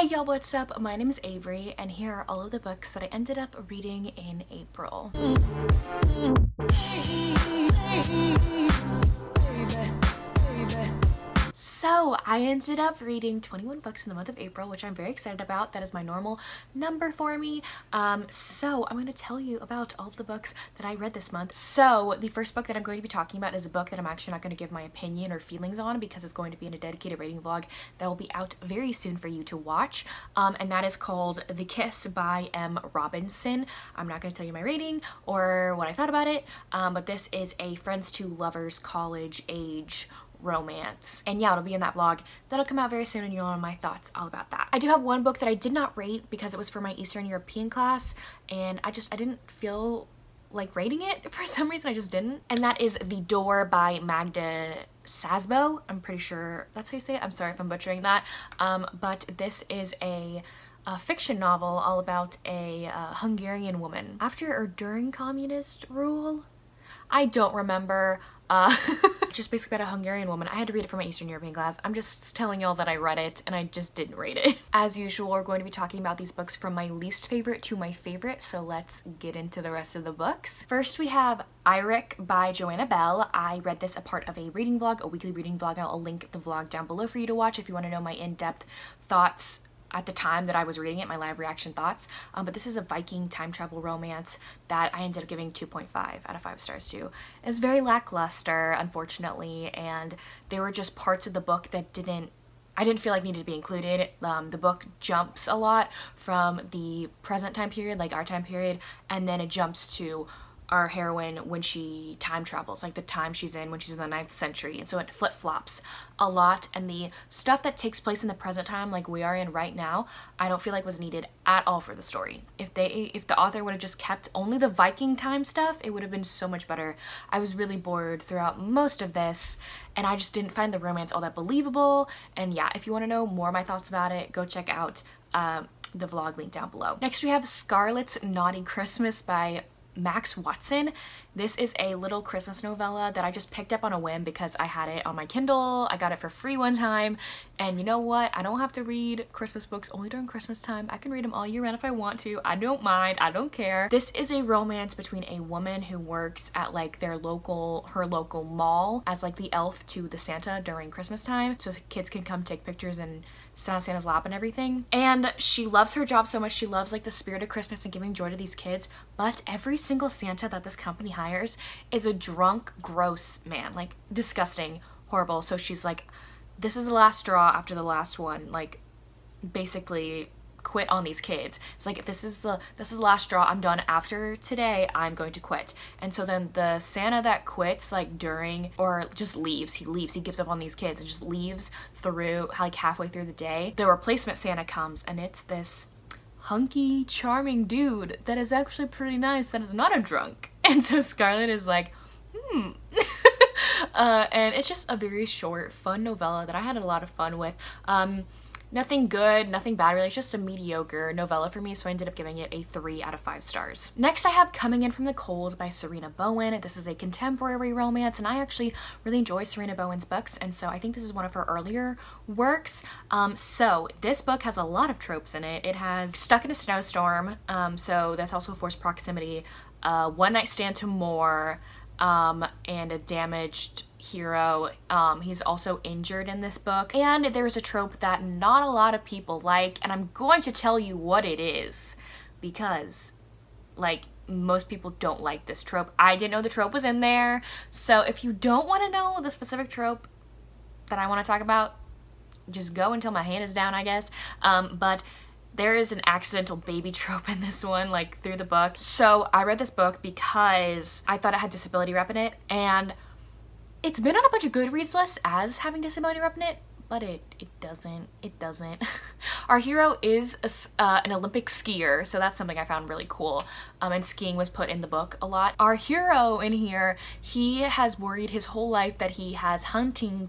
Hey y'all, what's up? My name is Averie and here are all of the books that I ended up reading in April. So I ended up reading 21 books in the month of April, which I'm very excited about. That is my normal number for me. Um, so I'm going to tell you about all of the books that I read this month. So the first book that I'm going to be talking about is a book that I'm actually not going to give my opinion or feelings on because it's going to be in a dedicated rating vlog that will be out very soon for you to watch. Um, and that is called The Kiss by M. Robinson. I'm not going to tell you my rating or what I thought about it, um, but this is a friends to lovers college age romance. And yeah, it'll be in that vlog. That'll come out very soon and you'll know my thoughts all about that. I do have one book that I did not rate because it was for my Eastern European class and I just, I didn't feel like rating it for some reason I just didn't and that is The Door by Magda Szabo I'm pretty sure that's how you say it I'm sorry if I'm butchering that um, but this is a a fiction novel all about a uh, Hungarian woman after or during communist rule I don't remember uh, just basically about a Hungarian woman. I had to read it for my Eastern European class. I'm just telling y'all that I read it and I just didn't read it. As usual, we're going to be talking about these books from my least favorite to my favorite, so let's get into the rest of the books. First we have Eirik by Joanna Bell. I read this a part of a reading vlog, a weekly reading vlog. I'll link the vlog down below for you to watch if you want to know my in-depth thoughts at the time that I was reading it, my live reaction thoughts. Um, but this is a Viking time travel romance that I ended up giving 2.5 out of 5 stars to. It's very lackluster, unfortunately, and there were just parts of the book that didn't I didn't feel like needed to be included. Um, the book jumps a lot from the present time period, like our time period, and then it jumps to our heroine when she time travels, like the time she's in when she's in the ninth century. And so it flip-flops a lot. And the stuff that takes place in the present time, like we are in right now, I don't feel like was needed at all for the story. If they, if the author would have just kept only the Viking time stuff, it would have been so much better. I was really bored throughout most of this and I just didn't find the romance all that believable. And yeah, if you want to know more of my thoughts about it, go check out uh, the vlog link down below. Next we have Scarlet's Naughty Christmas by Max Watson. This is a little Christmas novella that I just picked up on a whim because I had it on my Kindle. I got it for free one time. And you know what? I don't have to read Christmas books only during Christmas time. I can read them all year round if I want to. I don't mind. I don't care. This is a romance between a woman who works at like their local, her local mall as like the elf to the Santa during Christmas time. So kids can come take pictures and sit on Santa's lap and everything. And she loves her job so much. She loves like the spirit of Christmas and giving joy to these kids. But every single Santa that this company is a drunk, gross man. Like disgusting, horrible. So she's like, this is the last straw after the last one. Like basically quit on these kids. It's like this is the this is the last straw. I'm done after today. I'm going to quit. And so then the Santa that quits like during or just leaves. He leaves. He gives up on these kids and just leaves through like halfway through the day. The replacement Santa comes and it's this hunky charming dude that is actually pretty nice that is not a drunk. And so Scarlet is like, hmm. uh, and it's just a very short, fun novella that I had a lot of fun with. Um, Nothing good, nothing bad really, it's just a mediocre novella for me, so I ended up giving it a 3 out of 5 stars. Next I have Coming In From the Cold by Sarina Bowen. This is a contemporary romance, and I actually really enjoy Sarina Bowen's books, and so I think this is one of her earlier works. Um, so this book has a lot of tropes in it. It has Stuck in a Snowstorm, um, so that's also forced proximity, uh, One Night Stand to More, um, and a damaged hero. Um, he's also injured in this book. And there's a trope that not a lot of people like, and I'm going to tell you what it is because, like, most people don't like this trope. I didn't know the trope was in there. So if you don't want to know the specific trope that I want to talk about, just go until my hand is down, I guess. Um, but there is an accidental baby trope in this one, like through the book. So I read this book because I thought it had disability rep in it, and it's been on a bunch of Goodreads lists as having disability rep in it, but it it doesn't it doesn't our hero is a, uh, an olympic skier so that's something i found really cool um, and skiing was put in the book a lot our hero in here he has worried his whole life that he has hunting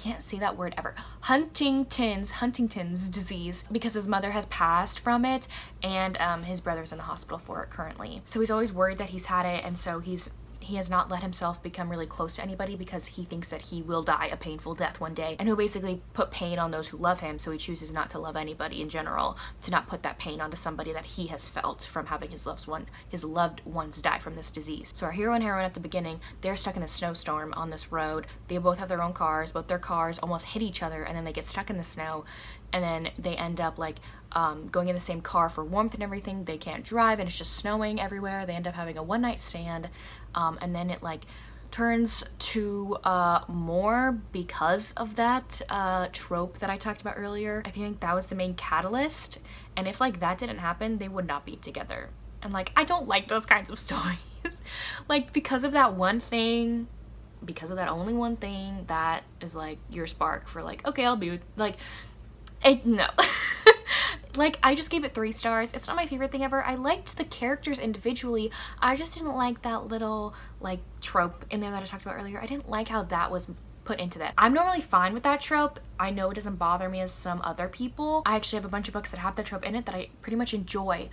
can't say that word ever. Huntington's, Huntington's disease because his mother has passed from it and um, his brother's in the hospital for it currently. So he's always worried that he's had it and so he's he has not let himself become really close to anybody because he thinks that he will die a painful death one day and who basically put pain on those who love him so he chooses not to love anybody in general to not put that pain onto somebody that he has felt from having his loved one his loved ones die from this disease so our hero and heroine at the beginning they're stuck in a snowstorm on this road they both have their own cars both their cars almost hit each other and then they get stuck in the snow and then they end up like um, going in the same car for warmth and everything. They can't drive and it's just snowing everywhere. They end up having a one night stand um, and then it like turns to uh, more because of that uh, trope that I talked about earlier. I think that was the main catalyst and if like that didn't happen they would not be together. And like I don't like those kinds of stories. like because of that one thing because of that only one thing that is like your spark for like okay I'll be with like it no like I just gave it three stars it's not my favorite thing ever I liked the characters individually I just didn't like that little like trope in there that I talked about earlier I didn't like how that was put into that. I'm normally fine with that trope. I know it doesn't bother me as some other people. I actually have a bunch of books that have that trope in it that I pretty much enjoy.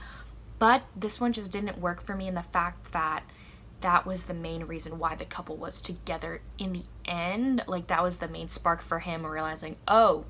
But this one just didn't work for me in the fact that that was the main reason why the couple was together in the end. Like that was the main spark for him realizing, oh,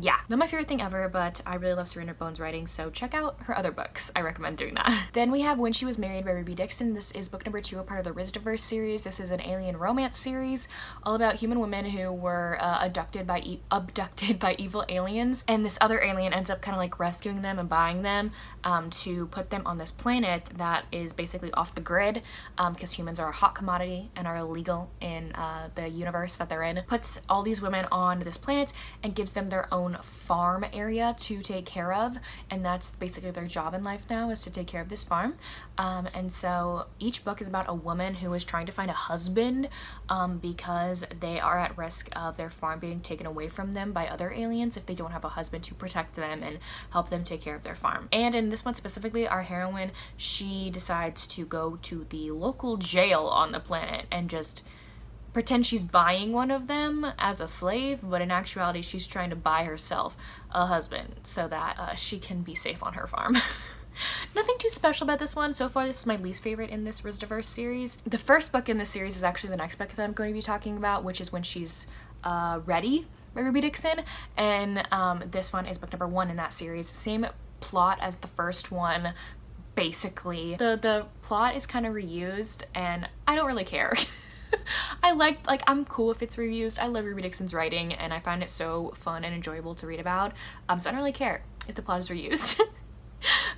yeah, not my favorite thing ever, but I really love Sarina Bowen's writing, so check out her other books. I recommend doing that. then we have When She Was Married by Ruby Dixon. This is book number two, a part of the Risdiverse series. This is an alien romance series all about human women who were uh, abducted by e abducted by evil aliens, and this other alien ends up kind of like rescuing them and buying them um, to put them on this planet that is basically off the grid because um, humans are a hot commodity and are illegal in uh, the universe that they're in. Puts all these women on this planet and gives them their own own farm area to take care of and that's basically their job in life now is to take care of this farm. Um, and so each book is about a woman who is trying to find a husband um, because they are at risk of their farm being taken away from them by other aliens if they don't have a husband to protect them and help them take care of their farm. And in this one specifically our heroine she decides to go to the local jail on the planet and just pretend she's buying one of them as a slave, but in actuality, she's trying to buy herself a husband so that uh, she can be safe on her farm. Nothing too special about this one. So far, this is my least favorite in this Risdiverse series. The first book in this series is actually the next book that I'm going to be talking about, which is When She's uh, Ready by Ruby Dixon. And um, this one is book number one in that series. Same plot as the first one, basically. The, the plot is kind of reused, and I don't really care. I like, like, I'm cool if it's reused. I love Ruby Dixon's writing and I find it so fun and enjoyable to read about. Um, so I don't really care if the plot is reused.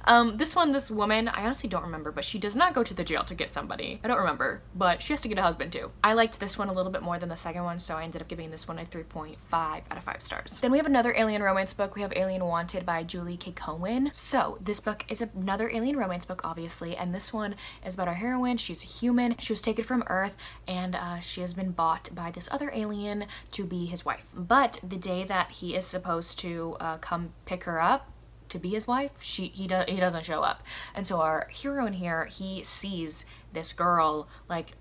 Um, this one, this woman, I honestly don't remember, but she does not go to the jail to get somebody. I don't remember, but she has to get a husband too. I liked this one a little bit more than the second one, so I ended up giving this one a 3.5 out of 5 stars. Then we have another alien romance book. We have Alien Wanted by Julie K. Cohen. So this book is another alien romance book, obviously, and this one is about our heroine. She's a human. She was taken from Earth, and uh, she has been bought by this other alien to be his wife. But the day that he is supposed to uh, come pick her up, to be his wife, she he does he doesn't show up. And so our hero in here, he sees this girl like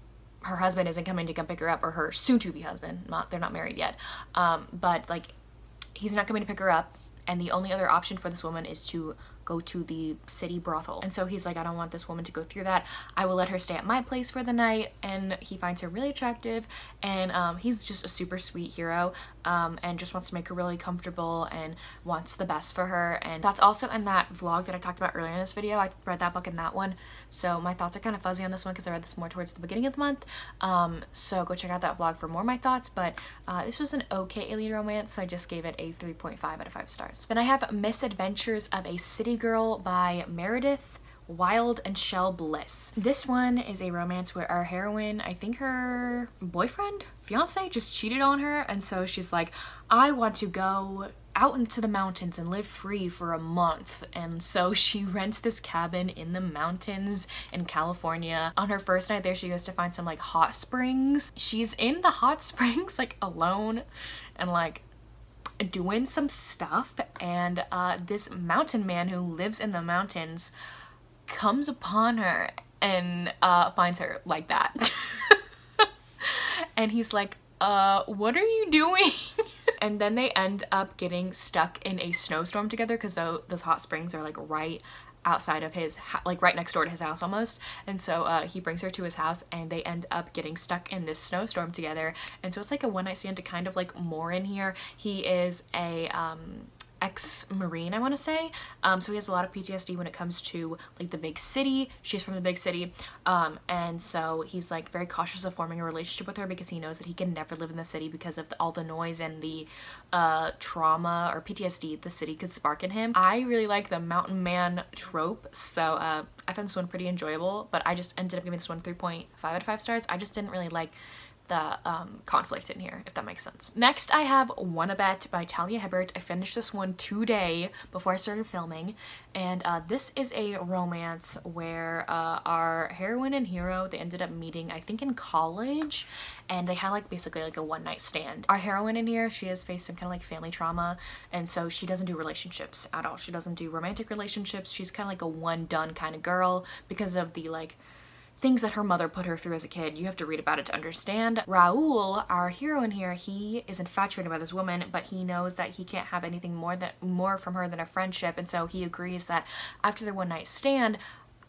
her husband isn't coming to come pick her up or her soon-to-be husband not they're not married yet um, but like he's not coming to pick her up and the only other option for this woman is to go to the city brothel. And so he's like, I don't want this woman to go through that. I will let her stay at my place for the night. And he finds her really attractive. And um, he's just a super sweet hero um, and just wants to make her really comfortable and wants the best for her. And that's also in that vlog that I talked about earlier in this video. I read that book in that one. So my thoughts are kind of fuzzy on this one because I read this more towards the beginning of the month. Um, so go check out that vlog for more of my thoughts. But uh, this was an okay alien romance. So I just gave it a 3.5 out of 5 stars. Then I have Misadventures of a City Girl by Meredith Wild and Chelle Bliss. This one is a romance where our heroine, I think her boyfriend, fiance, just cheated on her and so she's like, I want to go out into the mountains and live free for a month. And so she rents this cabin in the mountains in California. On her first night there, she goes to find some like hot springs. She's in the hot springs like alone and like doing some stuff and uh, this mountain man who lives in the mountains comes upon her and uh, finds her like that. and he's like, uh, what are you doing? and then they end up getting stuck in a snowstorm together because those hot springs are like right outside of his like right next door to his house almost and so uh, he brings her to his house and they end up getting stuck in this snowstorm together and so it's like a one night stand to kind of like more in here he is a um ex-marine I want to say. Um, so he has a lot of PTSD when it comes to like the big city. She's from the big city. Um, and so he's like very cautious of forming a relationship with her because he knows that he can never live in the city because of the, all the noise and the uh, trauma or PTSD the city could spark in him. I really like the mountain man trope so uh, I found this one pretty enjoyable but I just ended up giving this one 3.5 out of 5 stars. I just didn't really like the um, conflict in here, if that makes sense. Next, I have Wanna Bet by Talia Hibbert. I finished this one today before I started filming, and uh, this is a romance where uh, our heroine and hero, they ended up meeting, I think in college, and they had like basically like a one night stand. Our heroine in here, she has faced some kind of like family trauma, and so she doesn't do relationships at all. She doesn't do romantic relationships. She's kind of like a one done kind of girl because of the like things that her mother put her through as a kid. You have to read about it to understand. Raul, our hero in here, he is infatuated by this woman, but he knows that he can't have anything more that more from her than a friendship, and so he agrees that after their one night stand,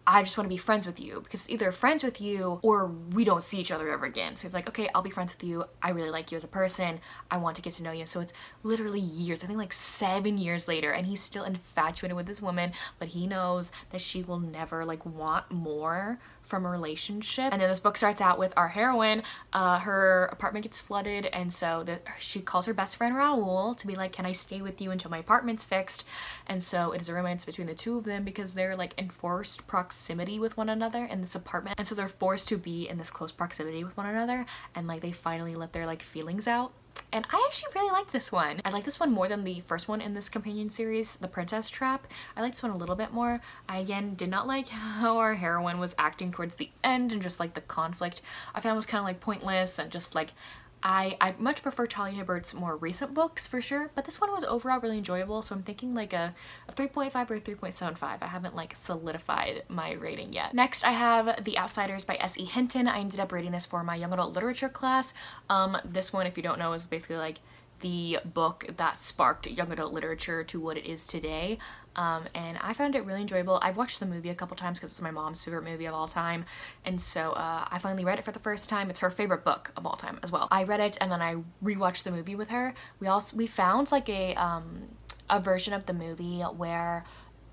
I just want to be friends with you because either friends with you or we don't see each other ever again. So he's like, okay, I'll be friends with you. I really like you as a person. I want to get to know you. So it's literally years, I think like seven years later, and he's still infatuated with this woman, but he knows that she will never like want more from a relationship. And then this book starts out with our heroine. Uh, her apartment gets flooded and so the, she calls her best friend Raul to be like, can I stay with you until my apartment's fixed? And so it is a romance between the two of them because they're like enforced proximity with one another in this apartment. And so they're forced to be in this close proximity with one another and like they finally let their like feelings out and I actually really like this one. I like this one more than the first one in this companion series, The Princess Trap. I like this one a little bit more. I again did not like how our heroine was acting towards the end and just like the conflict I found was kind of like pointless and just like I, I much prefer Talia Hibbert's more recent books for sure, but this one was overall really enjoyable, so I'm thinking like a, a 3.5 or 3.75. I haven't like solidified my rating yet. Next, I have The Outsiders by S.E. Hinton. I ended up reading this for my young adult literature class. Um, this one, if you don't know, is basically like the book that sparked young adult literature to what it is today. Um, and I found it really enjoyable. I've watched the movie a couple times because it's my mom's favorite movie of all time. And so uh, I finally read it for the first time. It's her favorite book of all time as well. I read it and then I rewatched the movie with her. We also we found like a um, a version of the movie where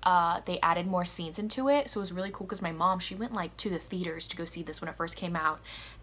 uh, they added more scenes into it so it was really cool because my mom she went like to the theaters to go see this when it first came out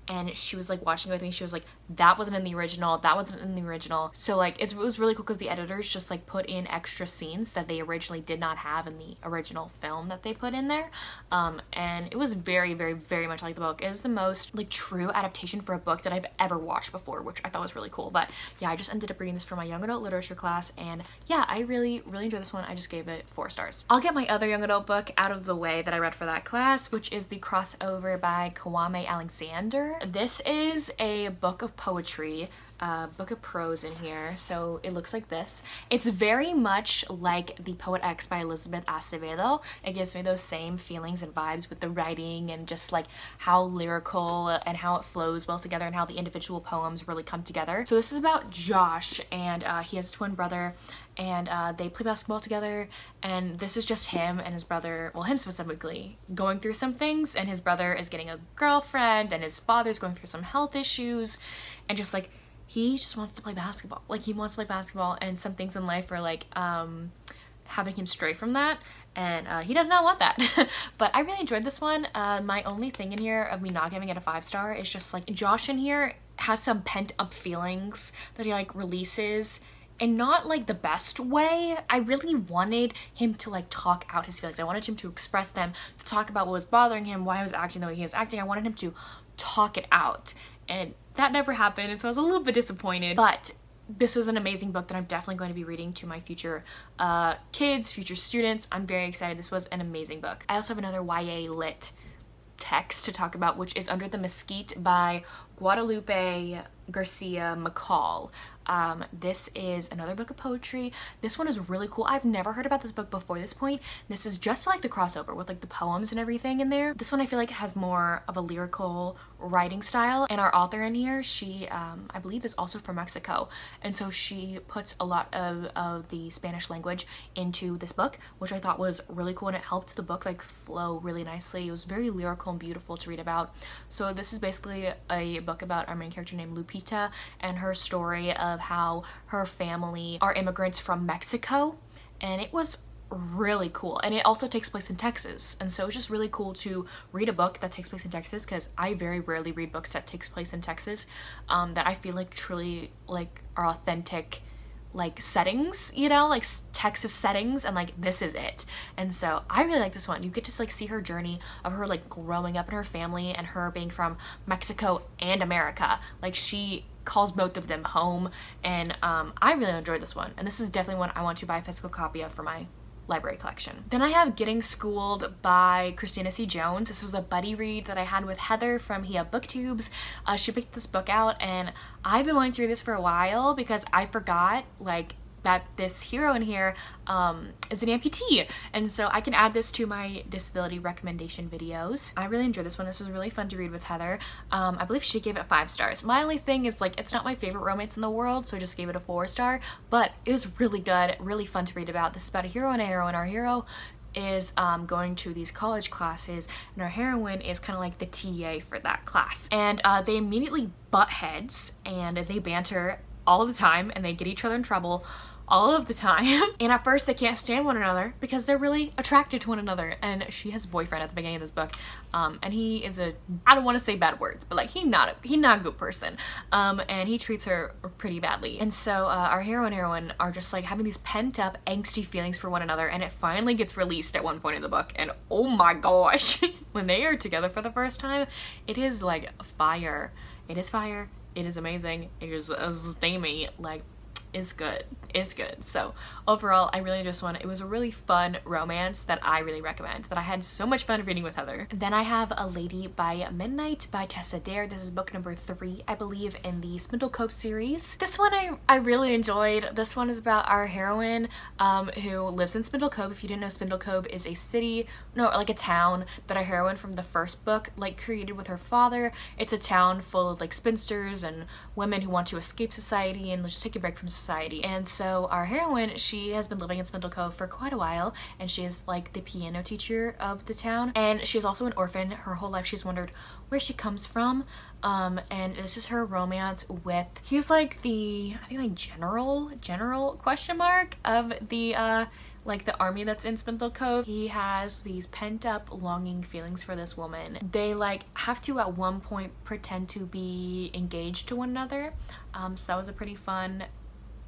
and she was like watching it with me she was like that wasn't in the original. That wasn't in the original. So like it was really cool because the editors just like put in extra scenes that they originally did not have in the original film that they put in there. Um, and it was very very very much like the book. It is the most like true adaptation for a book that I've ever watched before which I thought was really cool. But yeah I just ended up reading this for my young adult literature class and yeah I really really enjoyed this one. I just gave it four stars. I'll get my other young adult book out of the way that I read for that class which is the crossover by Kwame Alexander this is a book of poetry, a book of prose in here, so it looks like this. It's very much like The Poet X by Elizabeth Acevedo. It gives me those same feelings and vibes with the writing and just like how lyrical and how it flows well together and how the individual poems really come together. So this is about Josh and uh, he has a twin brother and uh, they play basketball together and this is just him and his brother well him specifically going through some things and his brother is getting a girlfriend and his father's going through some health issues and just like he just wants to play basketball. Like he wants to play basketball and some things in life are like um having him stray from that and uh, he does not want that. But I really enjoyed this one. Uh, my only thing in here of me not giving it a five star is just like Josh in here has some pent up feelings that he like releases and not like the best way. I really wanted him to like talk out his feelings. I wanted him to express them, to talk about what was bothering him, why he was acting the way he was acting. I wanted him to talk it out. And that never happened, and so I was a little bit disappointed. But this was an amazing book that I'm definitely going to be reading to my future uh, kids, future students. I'm very excited. This was an amazing book. I also have another YA lit text to talk about, which is Under the Mesquite by Guadalupe Garcia McCall. Um, this is another book of poetry. This one is really cool. I've never heard about this book before this point. This is just like the crossover with like the poems and everything in there. This one I feel like has more of a lyrical writing style. And our author in here, she, um, I believe, is also from Mexico. And so she puts a lot of, of the Spanish language into this book, which I thought was really cool and it helped the book like flow really nicely. It was very lyrical and beautiful to read about. So this is basically a book about our main character named Lupita and her story of how her family are immigrants from Mexico and it was really cool. And it also takes place in Texas. And so it's just really cool to read a book that takes place in Texas because I very rarely read books that takes place in Texas um, that I feel like truly like are authentic like settings you know like Texas settings and like this is it. And so I really like this one. You get to like see her journey of her like growing up in her family and her being from Mexico and America. Like she calls both of them home and um, I really enjoyed this one. And this is definitely one I want to buy a physical copy of for my library collection. Then I have Getting Schooled by Christina C. Jones. This was a buddy read that I had with Heather from Hea Booktubes. Uh, she picked this book out and I've been wanting to read this for a while because I forgot like that this hero in here um, is an amputee. And so I can add this to my disability recommendation videos. I really enjoyed this one. This was really fun to read with Heather. Um, I believe she gave it five stars. My only thing is like, it's not my favorite romance in the world, so I just gave it a four star, but it was really good, really fun to read about. This is about a hero and a heroine. Our hero is um, going to these college classes and our heroine is kind of like the TA for that class. And uh, they immediately butt heads and they banter all the time and they get each other in trouble all of the time. and at first they can't stand one another because they're really attracted to one another. And she has a boyfriend at the beginning of this book. Um, and he is a, I don't want to say bad words, but like he not a, he not a good person. Um, and he treats her pretty badly. And so uh, our hero and heroine are just like having these pent up angsty feelings for one another. And it finally gets released at one point in the book. And oh my gosh, when they are together for the first time, it is like fire. It is fire. It is amazing. It is uh, steamy. Like is good is good. So overall I really just want it was a really fun romance that I really recommend that I had so much fun reading with Heather. Then I have A Lady by Midnight by Tessa Dare. This is book number three I believe in the Spindle Cove series. This one I, I really enjoyed. This one is about our heroine um, who lives in Spindle Cove. If you didn't know Spindle Cove is a city no like a town that our heroine from the first book like created with her father. It's a town full of like spinsters and women who want to escape society and just take a break from society society. And so our heroine, she has been living in Spindle Cove for quite a while and she is like the piano teacher of the town. And she's also an orphan. Her whole life she's wondered where she comes from. Um, and this is her romance with, he's like the, I think like general, general question mark of the, uh, like the army that's in Spindle Cove. He has these pent up longing feelings for this woman. They like have to at one point pretend to be engaged to one another. Um, so that was a pretty fun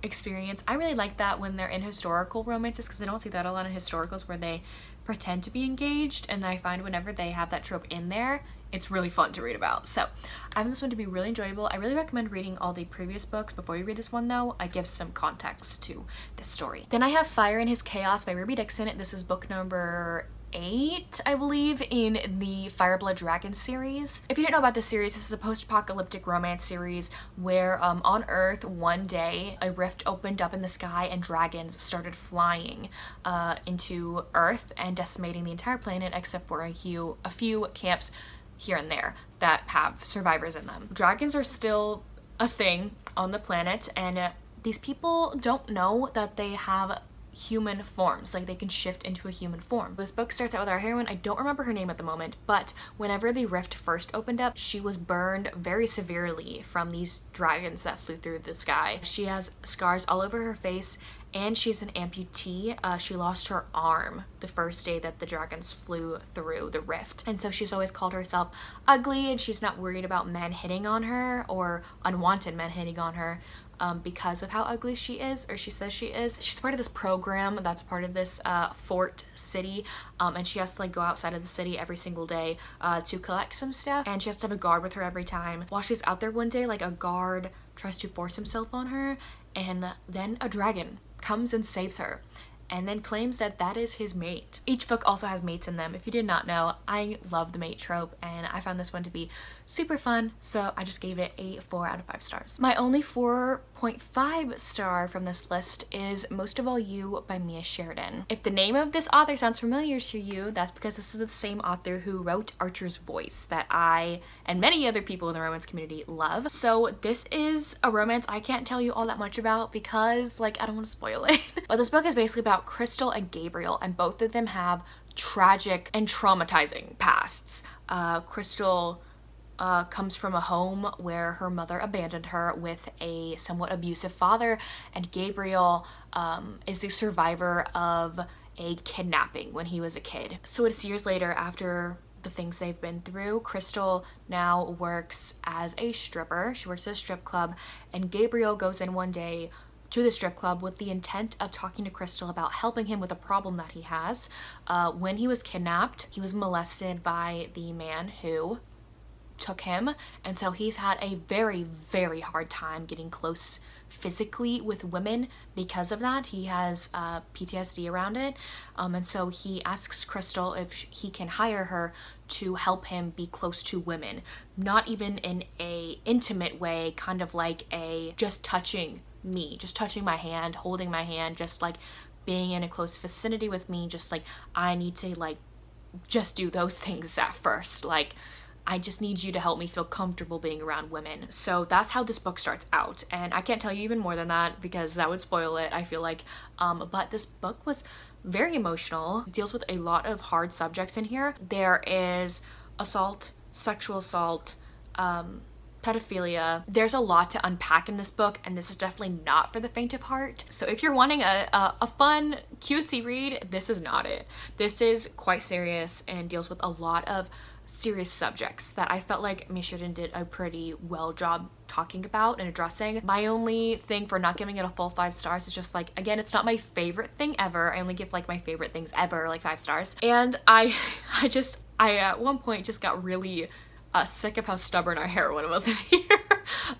experience. I really like that when they're in historical romances because I don't see that a lot in historicals where they pretend to be engaged and I find whenever they have that trope in there it's really fun to read about. So I find this one to be really enjoyable. I really recommend reading all the previous books before you read this one though. I give some context to this story. Then I have Fire and His Chaos by Ruby Dixon. This is book number eight, I believe, in the Fireblood Dragon series. If you didn't know about this series, this is a post-apocalyptic romance series where um, on Earth, one day, a rift opened up in the sky and dragons started flying uh, into Earth and decimating the entire planet except for a few, a few camps here and there that have survivors in them. Dragons are still a thing on the planet and uh, these people don't know that they have human forms like they can shift into a human form this book starts out with our heroine i don't remember her name at the moment but whenever the rift first opened up she was burned very severely from these dragons that flew through the sky she has scars all over her face and she's an amputee. Uh, she lost her arm the first day that the dragons flew through the rift. And so she's always called herself ugly and she's not worried about men hitting on her or unwanted men hitting on her um, because of how ugly she is or she says she is. She's part of this program that's part of this uh, fort city um, and she has to like go outside of the city every single day uh, to collect some stuff and she has to have a guard with her every time. While she's out there one day like a guard tries to force himself on her and then a dragon comes and saves her and then claims that that is his mate. Each book also has mates in them. If you did not know, I love the mate trope and I found this one to be super fun. So I just gave it a 4 out of 5 stars. My only 4.5 star from this list is Most of All You by Mia Sheridan. If the name of this author sounds familiar to you, that's because this is the same author who wrote Archer's Voice that I and many other people in the romance community love. So this is a romance I can't tell you all that much about because like I don't want to spoil it. but this book is basically about Crystal and Gabriel and both of them have tragic and traumatizing pasts. Uh, Crystal uh, comes from a home where her mother abandoned her with a somewhat abusive father, and Gabriel um, is the survivor of a kidnapping when he was a kid. So it's years later after the things they've been through. Crystal now works as a stripper. She works at a strip club, and Gabriel goes in one day to the strip club with the intent of talking to Crystal about helping him with a problem that he has. Uh, when he was kidnapped, he was molested by the man who took him, and so he's had a very, very hard time getting close physically with women. Because of that. He has uh, PTSD around it, um, and so he asks Crystal if he can hire her to help him be close to women, not even in a intimate way, kind of like a just touching me, just touching my hand, holding my hand, just like being in a close vicinity with me, just like I need to like just do those things at first, like I just need you to help me feel comfortable being around women. So that's how this book starts out. And I can't tell you even more than that because that would spoil it, I feel like. Um, but this book was very emotional. It deals with a lot of hard subjects in here. There is assault, sexual assault, um, pedophilia. There's a lot to unpack in this book and this is definitely not for the faint of heart. So if you're wanting a, a, a, fun, cutesy read, this is not it. This is quite serious and deals with a lot of serious subjects that I felt like Mia Sheridan did a pretty well job talking about and addressing. My only thing for not giving it a full five stars is just like, again, it's not my favorite thing ever. I only give like my favorite things ever like five stars. And I, I just, I at one point just got really uh, sick of how stubborn our heroine was in here.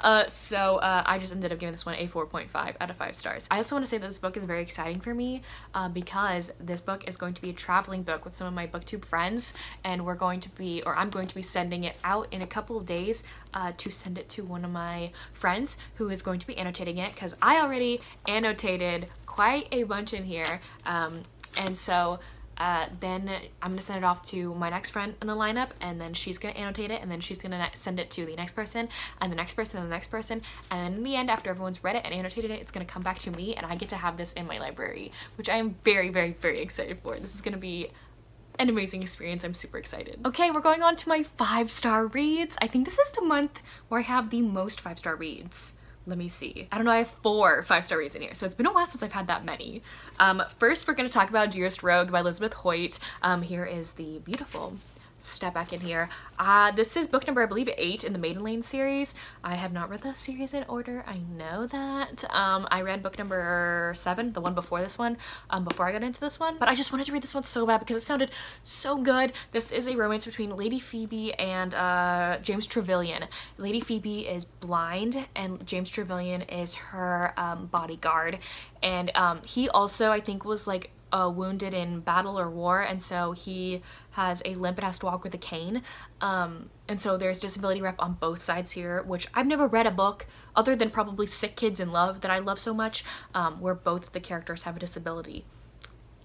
uh, so uh, I just ended up giving this one a 4.5 out of 5 stars. I also want to say that this book is very exciting for me uh, because this book is going to be a traveling book with some of my booktube friends and we're going to be, or I'm going to be sending it out in a couple of days uh, to send it to one of my friends who is going to be annotating it because I already annotated quite a bunch in here um, and so uh, then I'm gonna send it off to my next friend in the lineup and then she's gonna annotate it and then she's gonna send it to the next person and the next person and the next person and in the end after everyone's read it and annotated it it's gonna come back to me and I get to have this in my library which I am very very very excited for. This is gonna be an amazing experience. I'm super excited. Okay, we're going on to my five star reads. I think this is the month where I have the most five star reads let me see. I don't know, I have four five-star reads in here, so it's been a while since I've had that many. Um, first, we're gonna talk about Dearest Rogue by Elizabeth Hoyt. Um, here is the beautiful step back in here. Uh, this is book number, I believe, eight in the Maiden Lane series. I have not read the series in order. I know that. Um, I read book number seven, the one before this one, um, before I got into this one. But I just wanted to read this one so bad because it sounded so good. This is a romance between Lady Phoebe and uh, James Trevelyan. Lady Phoebe is blind and James Trevelyan is her um, bodyguard. And um, he also, I think, was like uh, wounded in battle or war and so he has a limp and has to walk with a cane um, and so there's disability rep on both sides here which I've never read a book other than probably Sick Kids in Love that I love so much um, where both the characters have a disability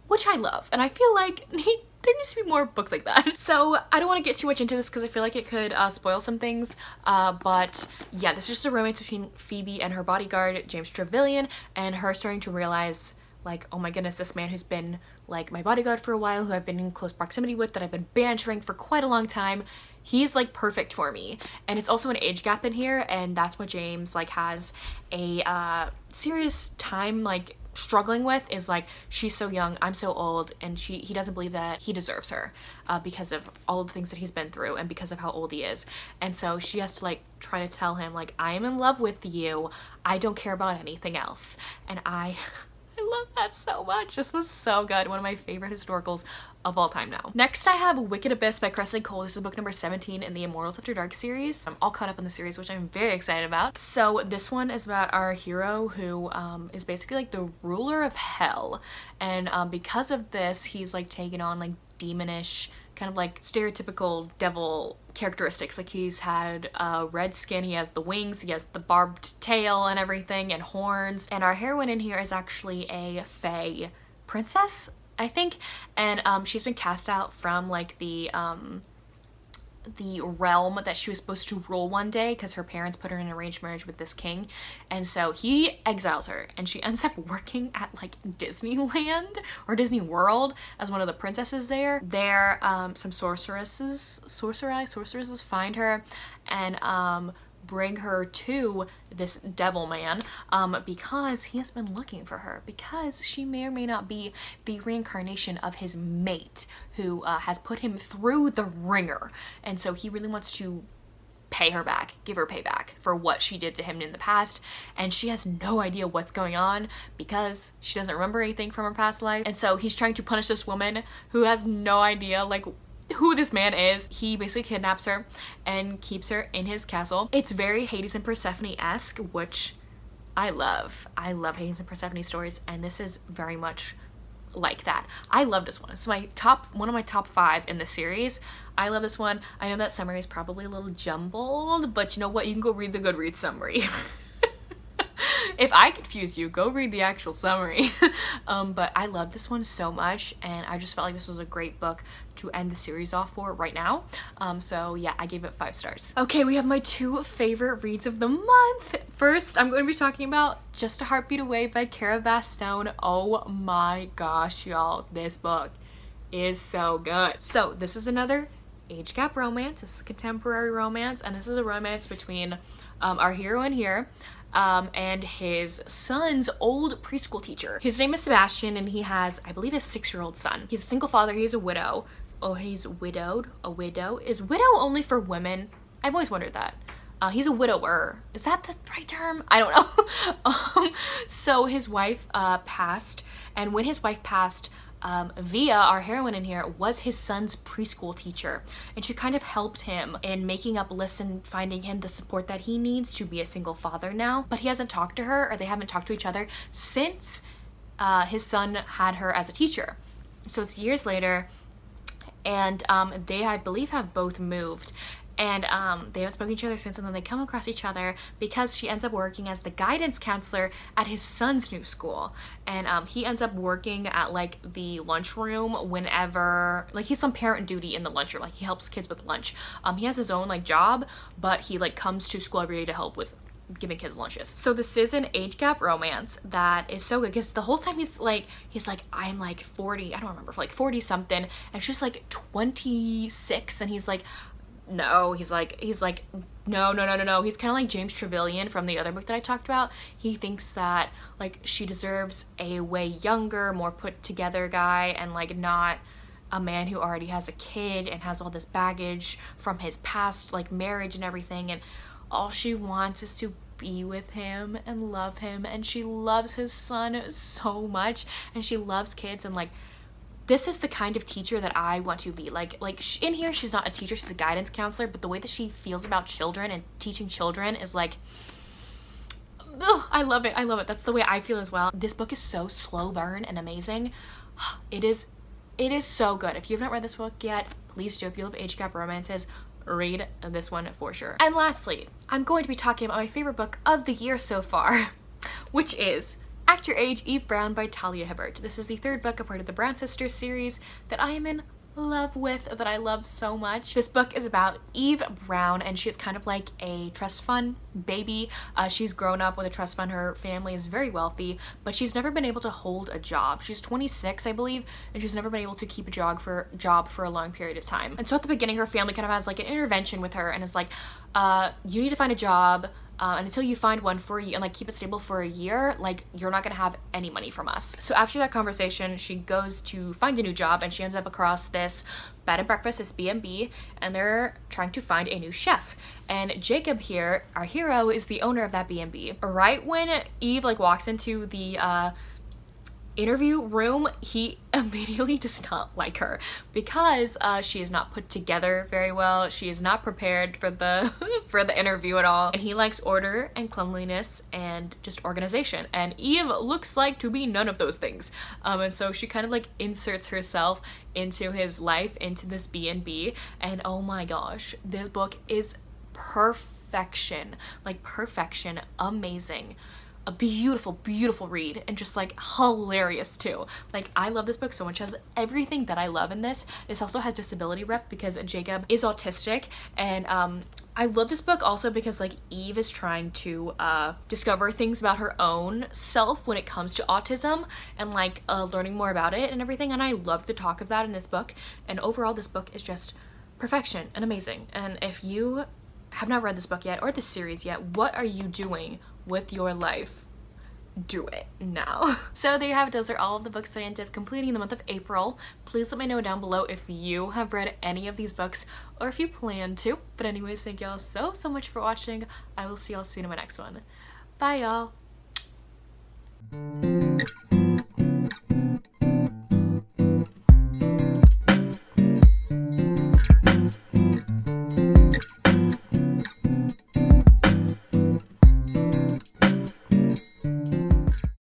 which I love and I feel like there needs to be more books like that. So I don't want to get too much into this because I feel like it could uh, spoil some things. Uh, but yeah, this is just a romance between Phoebe and her bodyguard, James Trevelyan, and her starting to realize like, oh my goodness, this man who's been like my bodyguard for a while, who I've been in close proximity with, that I've been bantering for quite a long time, he's like perfect for me. And it's also an age gap in here, and that's what James like has a uh, serious time like struggling with is like she's so young i'm so old and she he doesn't believe that he deserves her uh, because of all the things that he's been through and because of how old he is. And so she has to like try to tell him like i am in love with you. I don't care about anything else. And I love that so much. This was so good. One of my favorite historicals of all time now. Next I have Wicked Abyss by Kresley Cole. This is book number 17 in the Immortals After Dark series. I'm all caught up in the series, which I'm very excited about. So this one is about our hero who um, is basically like the ruler of hell. And um, because of this, he's like taken on like demonish kind of like stereotypical devil characteristics. Like he's had uh, red skin, he has the wings, he has the barbed tail and everything, and horns. And our heroine in here is actually a fae princess, I think. And um, she's been cast out from like the um, the realm that she was supposed to rule one day because her parents put her in an arranged marriage with this king. And so he exiles her and she ends up working at like disneyland or disney world as one of the princesses there. There um some sorceresses sorcerer sorceresses find her and um bring her to this devil man um, because he has been looking for her because she may or may not be the reincarnation of his mate who uh, has put him through the ringer and so he really wants to pay her back, give her payback for what she did to him in the past. And she has no idea what's going on because she doesn't remember anything from her past life. And so he's trying to punish this woman who has no idea like who this man is. He basically kidnaps her and keeps her in his castle. It's very Hades and Persephone-esque, which I love. I love Hades and Persephone stories, and this is very much like that. I love this one. It's my top, one of my top five in the series. I love this one. I know that summary is probably a little jumbled, but you know what? You can go read the Goodreads summary. if I confuse you, go read the actual summary. um, but I love this one so much, and I just felt like this was a great book to end the series off for right now. Um, so yeah, I gave it five stars. Okay, we have my two favorite reads of the month. First, I'm going to be talking about Just a Heartbeat Away by Cara Bastone. Oh my gosh, y'all, this book is so good. So this is another age gap romance. This is a contemporary romance, and this is a romance between um, our heroine here um, and his son's old preschool teacher. His name is Sebastian and he has, I believe, a six-year-old son. He's a single father, he's a widow. Oh, he's widowed? A widow? Is widow only for women? I've always wondered that. Uh, he's a widower. Is that the right term? I don't know. um, so his wife uh, passed, and when his wife passed, um, Via, our heroine in here, was his son's preschool teacher. And she kind of helped him in making up lists and finding him the support that he needs to be a single father now. But he hasn't talked to her or they haven't talked to each other since uh, his son had her as a teacher. So it's years later and um, they, I believe, have both moved and um, they haven't spoken to each other since and then they come across each other because she ends up working as the guidance counselor at his son's new school and um, he ends up working at like the lunchroom whenever like he's some parent duty in the lunchroom like he helps kids with lunch um, he has his own like job but he like comes to school every day to help with giving kids lunches. So this is an age gap romance that is so good because the whole time he's like, he's like, I'm like 40, I don't remember, like 40 something, and she's like 26, and he's like, no he's like he's like no no no no no. He's kind of like james trevelyan from the other book that i talked about. He thinks that like she deserves a way younger more put together guy and like not a man who already has a kid and has all this baggage from his past like marriage and everything. And all she wants is to be with him and love him. And she loves his son so much. And she loves kids and like this is the kind of teacher that I want to be. Like, like in here, she's not a teacher, she's a guidance counselor, but the way that she feels about children and teaching children is like, ugh, I love it. I love it. That's the way I feel as well. This book is so slow burn and amazing. It is, it is so good. If you've not read this book yet, please do. If you love age gap romances, read this one for sure. And lastly, I'm going to be talking about my favorite book of the year so far, which is Act Your Age, Eve Brown by Talia Hibbert. This is the third book, a part of the Brown Sisters series that I am in love with, that I love so much. This book is about Eve Brown and she's kind of like a trust fund baby. Uh, she's grown up with a trust fund. Her family is very wealthy, but she's never been able to hold a job. She's 26, I believe, and she's never been able to keep a job for job for a long period of time. And so at the beginning, her family kind of has like an intervention with her and is like, uh, you need to find a job uh, and until you find one for you and like keep it stable for a year like you're not gonna have any money from us so after that conversation she goes to find a new job and she ends up across this bed and breakfast this b&b and they're trying to find a new chef. And jacob here our hero is the owner of that b&b right when eve like walks into the uh interview room, he immediately does not like her because uh, she is not put together very well. She is not prepared for the for the interview at all. And he likes order and cleanliness and just organization. And Eve looks like to be none of those things. Um, and so she kind of like inserts herself into his life, into this B&B. And oh my gosh, this book is perfection. Like perfection, amazing a beautiful, beautiful read and just like hilarious too. Like I love this book so much. It has everything that I love in this. This also has disability rep because Jacob is autistic and um, I love this book also because like Eve is trying to uh, discover things about her own self when it comes to autism and like uh, learning more about it and everything and I love the talk of that in this book and overall this book is just perfection and amazing and if you have not read this book yet or this series yet, what are you doing with your life, do it now. so there you have it. Those are all of the books that I ended up completing in the month of April. Please let me know down below if you have read any of these books or if you plan to. But anyways, thank y'all so, so much for watching. I will see y'all soon in my next one. Bye, y'all.